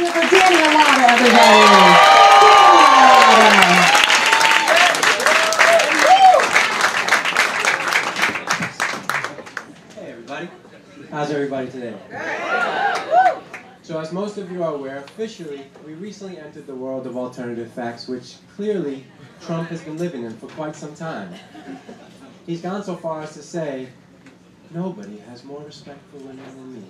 For Danny. Danny Hey everybody. How's everybody today? So as most of you are aware, officially, we recently entered the world of alternative facts, which clearly Trump has been living in for quite some time. He's gone so far as to say, nobody has more respect for women than me.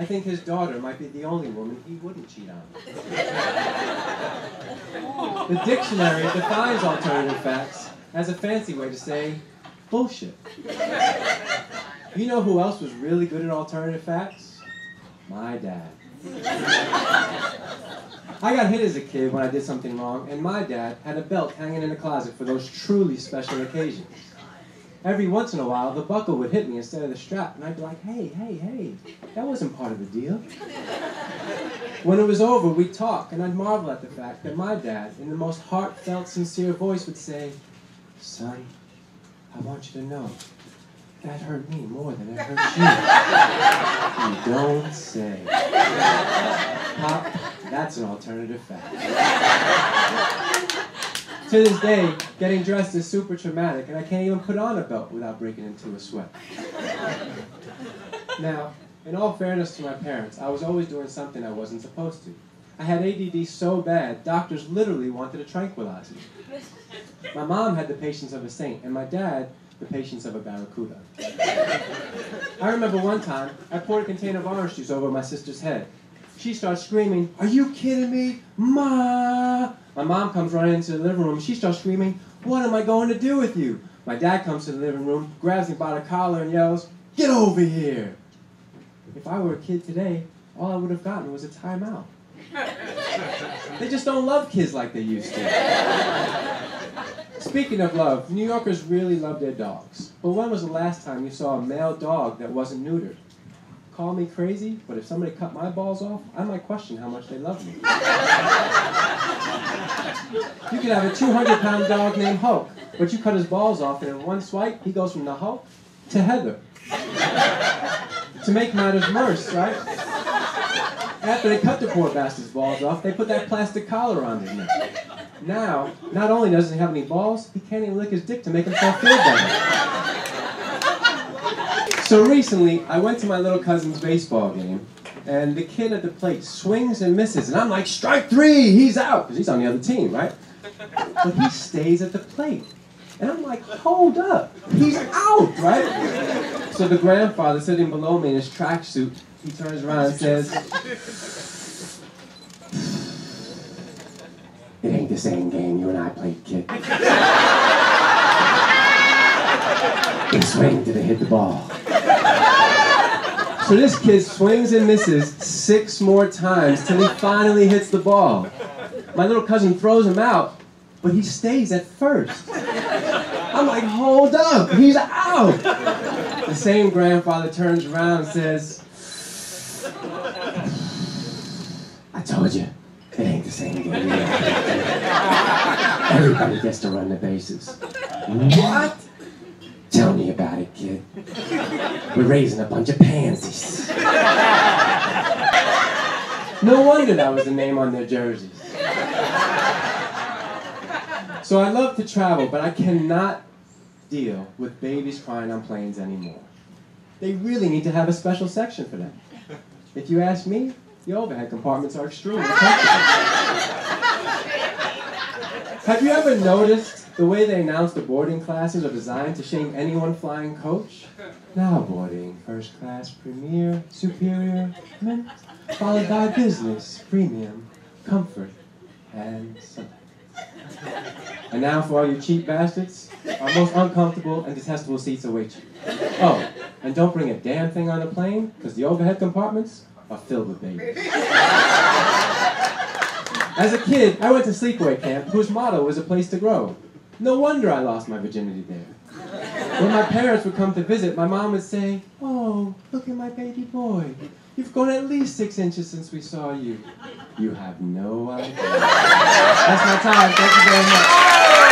I think his daughter might be the only woman he wouldn't cheat on. The dictionary defines alternative facts as a fancy way to say bullshit. You know who else was really good at alternative facts? My dad. I got hit as a kid when I did something wrong, and my dad had a belt hanging in the closet for those truly special occasions. Every once in a while, the buckle would hit me instead of the strap, and I'd be like, hey, hey, hey, that wasn't part of the deal. When it was over, we'd talk, and I'd marvel at the fact that my dad, in the most heartfelt, sincere voice, would say, Son, I want you to know that hurt me more than it hurt you. you don't say. Pop, that's an alternative fact. to this day, getting dressed is super traumatic, and I can't even put on a belt without breaking into a sweat. Now, in all fairness to my parents, I was always doing something I wasn't supposed to. I had ADD so bad, doctors literally wanted to tranquilize me. My mom had the patience of a saint, and my dad, the patience of a barracuda. I remember one time, I poured a container of orange juice over my sister's head. She starts screaming, Are you kidding me? Ma! My mom comes running into the living room. She starts screaming, What am I going to do with you? My dad comes to the living room, grabs me by the collar, and yells, Get over here! If I were a kid today, all I would have gotten was a timeout. They just don't love kids like they used to. Speaking of love, New Yorkers really love their dogs. But when was the last time you saw a male dog that wasn't neutered? Call me crazy, but if somebody cut my balls off, I might question how much they love me. You could have a 200 pound dog named Hulk, but you cut his balls off, and in one swipe, he goes from the Hulk to Heather. to make matters worse, right? After they cut the poor bastard's balls off, they put that plastic collar on neck. Now, not only doesn't he have any balls, he can't even lick his dick to make himself feel better. So recently, I went to my little cousin's baseball game, and the kid at the plate swings and misses, and I'm like, strike three, he's out, because he's on the other team, right? But he stays at the plate. And I'm like, hold up, he's out, right? So the grandfather sitting below me in his tracksuit, he turns around and says, It ain't the same game you and I played, kid. He swing till they hit the ball. So this kid swings and misses six more times till he finally hits the ball. My little cousin throws him out, but he stays at first. I'm like, hold up, he's out. The same grandfather turns around and says, I told you, it ain't the same game. Everybody gets to run the bases. What? Tell me about it, kid. We're raising a bunch of pansies. No wonder that was the name on their jerseys. So I love to travel, but I cannot deal with babies crying on planes anymore. They really need to have a special section for them. If you ask me, the overhead compartments are extremely comfortable. Have you ever noticed the way they announce the boarding classes are designed to shame anyone flying coach? Now boarding, first class, premier, superior, mint, followed by business, premium, comfort, and select. And now for all you cheap bastards, our most uncomfortable and detestable seats await you. Oh, and don't bring a damn thing on the plane, because the overhead compartments are filled with babies. As a kid, I went to sleepaway camp, whose motto was a place to grow. No wonder I lost my virginity there. When my parents would come to visit, my mom would say, Oh, look at my baby boy. You've grown at least six inches since we saw you. You have no idea. That's my time. Thank you very much.